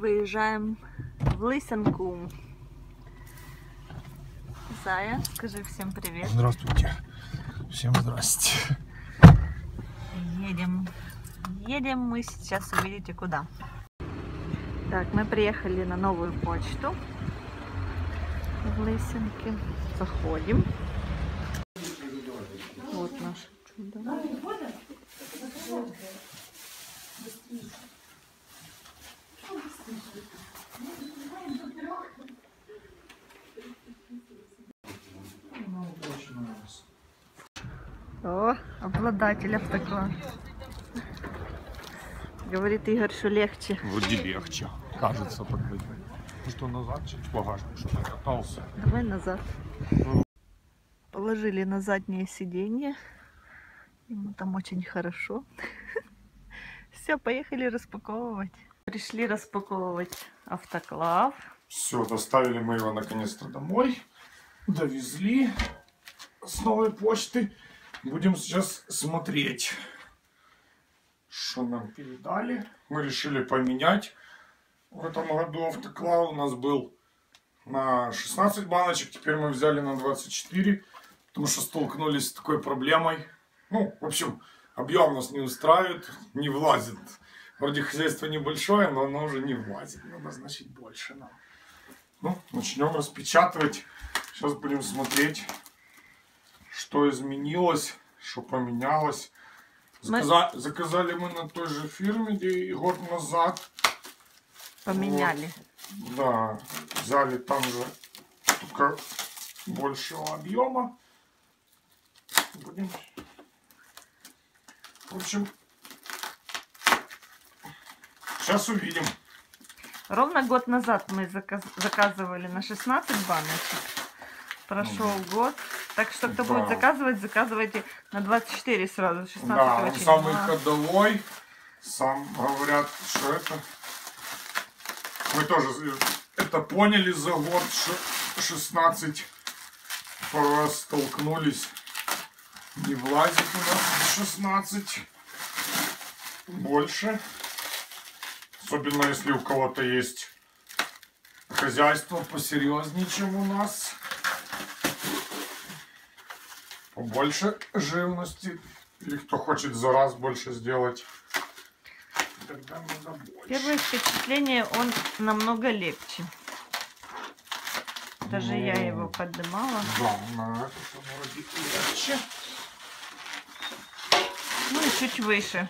выезжаем в Лысенку. Зая, скажи всем привет. Здравствуйте. Всем здрасте. Едем. Едем мы сейчас, увидите куда. Так, мы приехали на новую почту в Лысенке. Заходим. Вот наше чудо. О, обладатель автокласса. Говорит Игорь, что легче. Вроде легче. Кажется. Ну что, назад чуть багажник, чтобы катался. Давай назад. Положили на заднее сиденье. Ему там очень хорошо. Все, поехали распаковывать. Пришли распаковывать автоклав. Все, доставили мы его наконец-то домой. Довезли с новой почты. Будем сейчас смотреть, что нам передали. Мы решили поменять. В этом году автоклав у нас был на 16 баночек. Теперь мы взяли на 24, потому что столкнулись с такой проблемой. Ну, в общем, объем нас не устраивает, не влазит. Вроде хозяйство небольшое, но оно уже не влазит. Надо, значит, больше нам. Ну, начнем распечатывать. Сейчас будем смотреть, что изменилось, что поменялось. Мы- Заказа- Заказали мы на той же фирме, где и год назад. Поменяли. Да, взяли там же только большего объема. Будем. В общем, сейчас увидим. Ровно год назад мы заказ- заказывали на 16 баночек. Прошел год. Так что кто Да. будет заказывать, заказывайте на 24 сразу. 16 Да, он самый мало. ходовой. Сам говорят, что это. Мы тоже это поняли за год, что 16 пару раз столкнулись. Не влазит у нас 16. Больше. Особенно если у кого-то есть хозяйство посерьезнее, чем у нас. Побольше живности. Или кто хочет за раз больше сделать. Тогда надо больше. Первое впечатление, он намного легче. Даже я Ну. его поднимала. Да, на это вроде легче. Ну и чуть выше,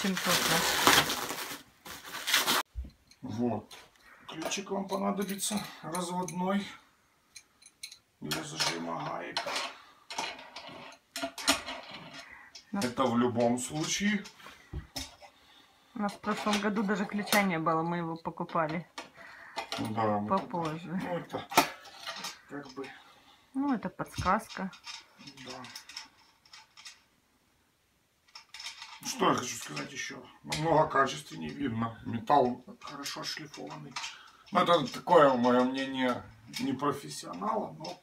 чем тот наш. Вот. Ключик вам понадобится разводной для зажима гаек. Ну. Это в любом случае. У нас в прошлом году даже ключа не было, мы его покупали Да, мы- попозже. ну это как бы, Ну, это подсказка. да. Что я хочу сказать еще? Намного качественнее видно. Металл хорошо шлифованный. Ну, это такое мое мнение не профессионала, но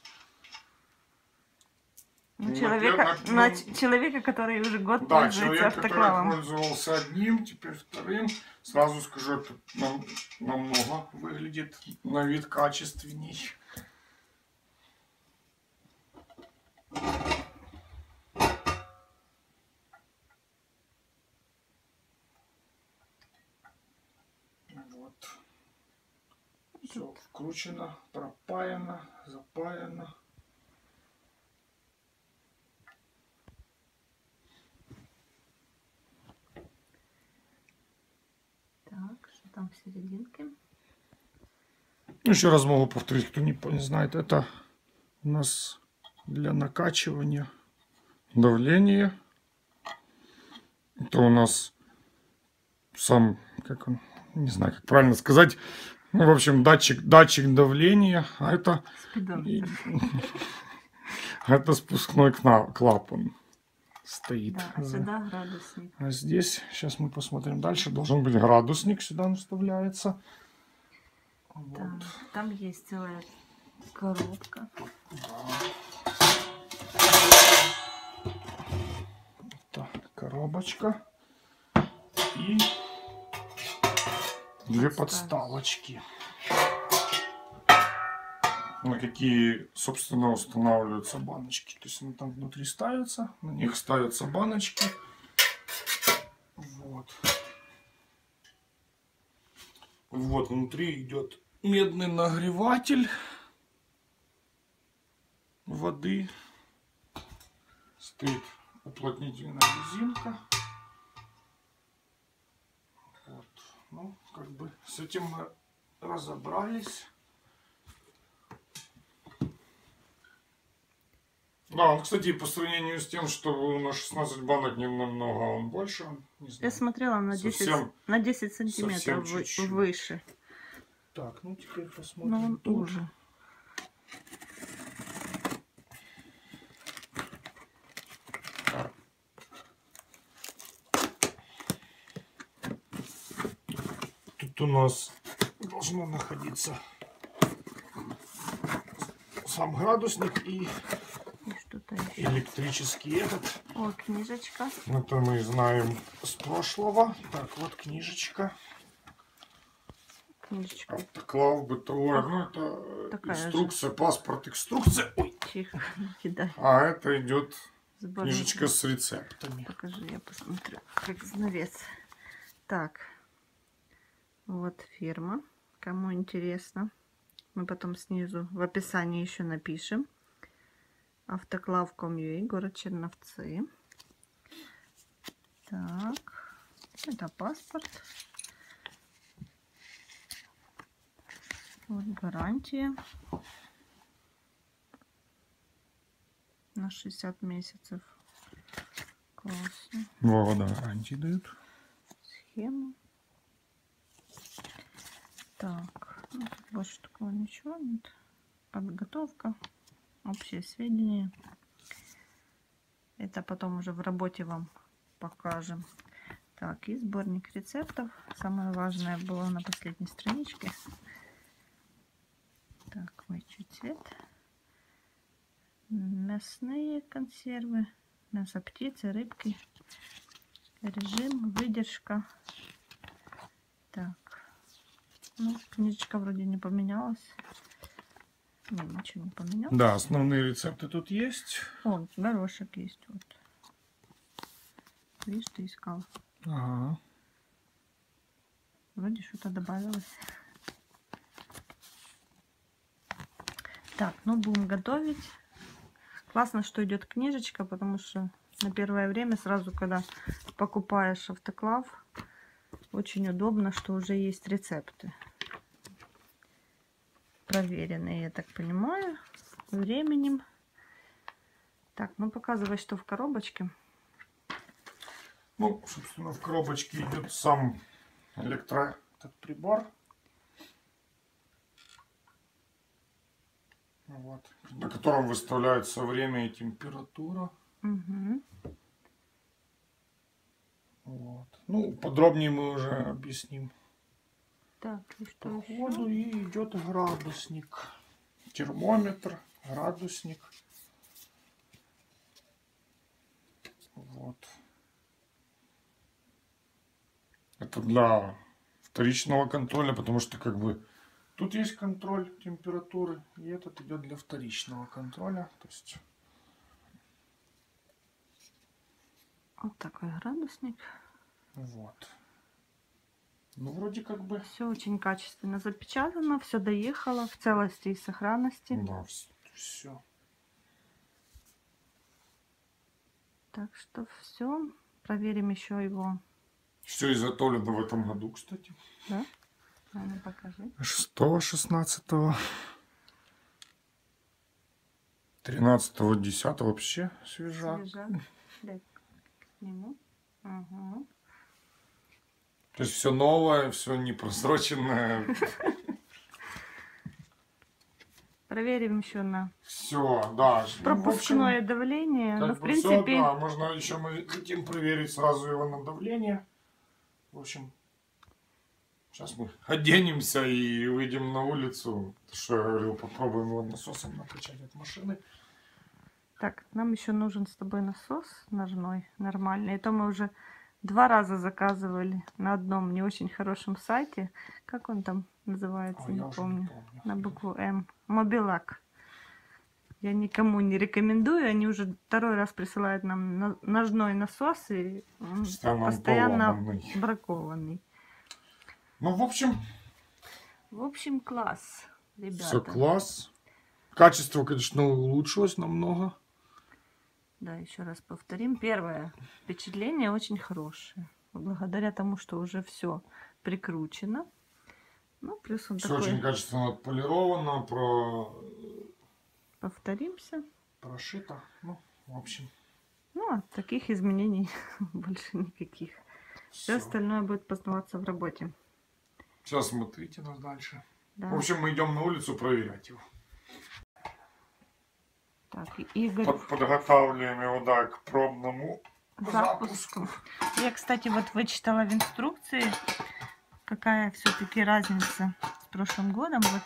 Ну, человека, на ну, ч- человека, который уже год Да, пользуется человек, который пользовался одним, теперь вторым, сразу скажу, это нам- намного выглядит на вид качественней. Все вкручено, пропаяно, запаяно. Так, что там в серединке? Ну, еще раз могу повторить, кто не, не знает, это у нас для накачивания давления. Это у нас сам, как он, не знаю, как правильно сказать, ну, в общем, датчик, датчик давления, а это, Спидометр. это спускной клапан стоит. Да, а сюда градусник. А здесь, сейчас мы посмотрим дальше, должен быть градусник, сюда он вставляется. Вот. Там, там есть целая коробка. Так, коробочка. И Две подставочки. На какие, собственно, устанавливаются баночки. То есть они там внутри ставятся, на них ставятся баночки. Вот. Вот внутри идет медный нагреватель воды. Стоит уплотнительная резинка. Ну, как бы с этим мы разобрались. Да, он, кстати, по сравнению с тем, что на 16 банок не намного, он больше. Не Я знаю. смотрела на 10, Совсем- на 10 сантиметров вы- чуть-чуть. выше. Так, ну теперь посмотрим. Но он тут. уже. У нас должно находиться сам градусник и электрический этот. О, книжечка. Это мы знаем с прошлого. Так, вот книжечка. Книжечка. Автоклав бытовой. Ну, это Такая же. инструкция, паспорт, инструкция. Ой. Тихо, кидай. А это идет книжечка с рецептами. Покажи, я посмотрю. Как знавец. Так. Вот фирма. Кому интересно. Мы потом снизу в описании еще напишем. Автоклав.com.ua, город Черновцы. Так. Это паспорт. Вот гарантия. На 60 месяцев. Классно. Два года гарантии дают. схему. Так, ну, тут больше такого ничего нет. Подготовка, общие сведения. Это потом уже в работе вам покажем. Так, и сборник рецептов. Самое важное было на последней страничке. Так, ой, чуть цвет. Мясные консервы. Мясо птицы, рыбки. Режим, выдержка. Так. Ну, книжечка вроде не поменялась. Не, ничего не поменялось. Да, основные рецепты тут есть. О, горошек есть вот. Видишь, ты искал. Ага. Вроде что-то добавилось. Так, ну будем готовить. Классно, что идет книжечка, потому что на первое время, сразу когда покупаешь автоклав, очень удобно, что уже есть рецепты. Проверенные, я так понимаю, временем. Так, ну показывай, что в коробочке. Ну, собственно, в коробочке идет сам электро этот прибор. Вот, на котором выставляется время и температура. Угу. Вот. Ну, подробнее мы уже объясним Так, и что по ходу. И идет градусник, термометр, градусник. Вот. Это для вторичного контроля, потому что как бы тут есть контроль температуры, и этот идет для вторичного контроля. То есть Вот такой градусник. вот. Ну, вроде как бы, Все очень качественно запечатано, все доехало в целости и сохранности. да, все. Так что все. Проверим еще его. Все изготовлено в этом году, кстати. Да? А ну покажи. 6, 16, 13, 10 вообще свежак. Свежак. Нему. Ага. То есть все новое, все непросроченное. Проверим еще на Все, да. Ну, пропускное общем, давление. как Ну, в принципе, да, можно еще мы хотим проверить сразу его на давление. В общем, сейчас мы оденемся и выйдем на улицу. Что я говорил, попробуем его насосом накачать от машины. Так, нам еще нужен с тобой насос ножной, нормальный. Это мы уже Два раза заказывали на одном не очень хорошем сайте. Как он там называется, А я не помню. не помню. На букву М. Мобилак. Я никому не рекомендую. Они уже второй раз присылают нам на- ножной насос и он Постоянно постоянно поломанный. бракованный. Ну, в общем, В общем, класс, ребята. все класс. Качество, конечно, улучшилось намного. Да, еще раз повторим. Первое впечатление очень хорошее. Благодаря тому, что уже все прикручено. Ну, плюс он Все такой... очень качественно отполировано, про... Повторимся. прошито. Ну, в общем, Ну, а таких изменений больше никаких. Все все. остальное будет познаваться в работе. Сейчас смотрите нас дальше. Да. В общем, мы идем на улицу проверять его. Так, Игорь Под- подготавливаем его, да, к пробному запуску. Я, кстати, вот вычитала в инструкции, какая все-таки разница с прошлым годом. Вот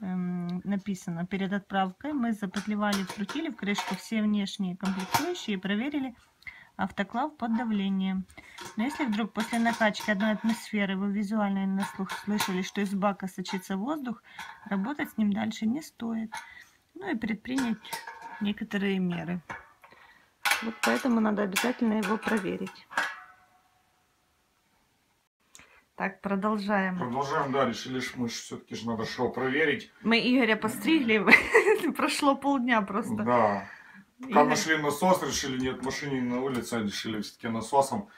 эм, написано, перед отправкой мы запетлевали, вкрутили в крышку все внешние комплектующие и проверили автоклав под давлением. Но если вдруг после накачки одной атмосферы вы визуально и на слух слышали, что из бака сочится воздух, работать с ним дальше не стоит. Ну и предпринять некоторые меры. Вот поэтому надо обязательно его проверить. Так, продолжаем. Продолжаем, да, решили, что мы все-таки же надо что проверить. Мы Игоря постригли, прошло полдня просто. Да. Пока Игорь- нашли насос, решили нет машине на улице, решили все-таки насосом.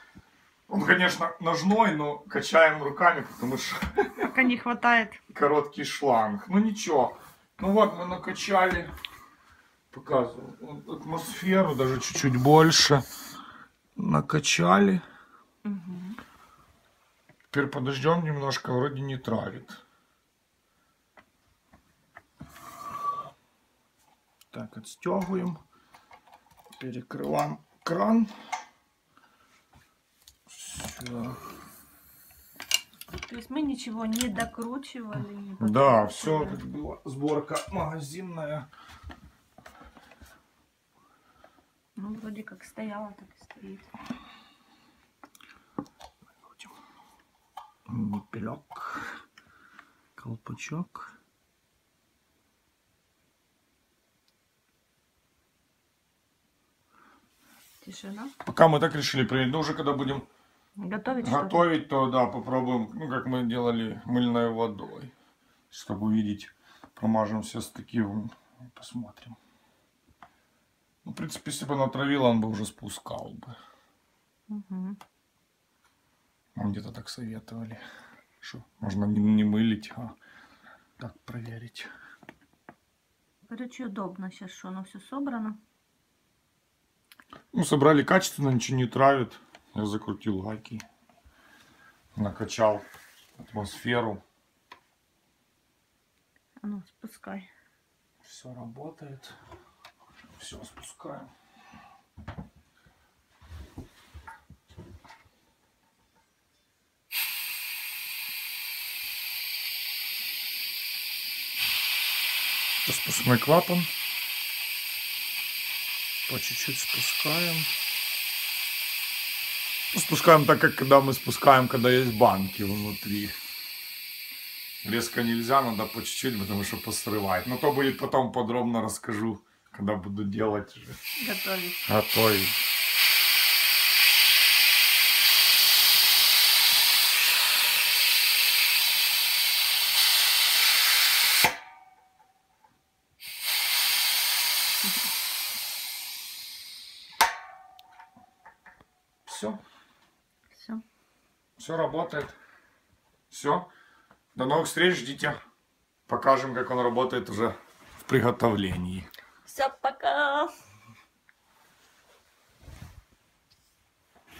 Он, конечно, ножной, но качаем руками, потому что Пока не хватает. короткий шланг. Ну ничего. Ну вот, мы накачали. Показываю. Атмосферу, даже чуть-чуть больше. Накачали. Мгм. Теперь подождем немножко, вроде не травит. Так, отстегиваем. Перекрываем кран. Всё. То есть мы ничего не докручивали. не Да, все, как была сборка магазинная. Ну, вроде как стояла, так и стоит. Ниппелек. Колпачок. Тишина. Пока мы так решили но уже когда будем Готовить готовить, то да, попробуем, ну как мы делали мыльной водой. Чтобы увидеть, промажем все стыки, посмотрим. Ну, в принципе, если бы натравил, он бы уже спускал бы. Мгм. Нам где-то так советовали, что можно не, не мылить, а так проверить. Короче, удобно сейчас, что оно все собрано. Ну, собрали качественно, ничего не травит. Я закрутил гайки, накачал атмосферу. А ну, спускай. Все работает. Все, спускаем. Спускной клапан. По чуть-чуть спускаем. Спускаем так, как когда мы спускаем, когда есть банки внутри. Резко нельзя, надо по чуть-чуть, потому что посрывает. Но то будет потом подробно расскажу, когда буду делать. Готовить. Готовить. Все, Все. Все работает. Все. До новых встреч, ждите. Покажем, как он работает уже в приготовлении. Все, пока.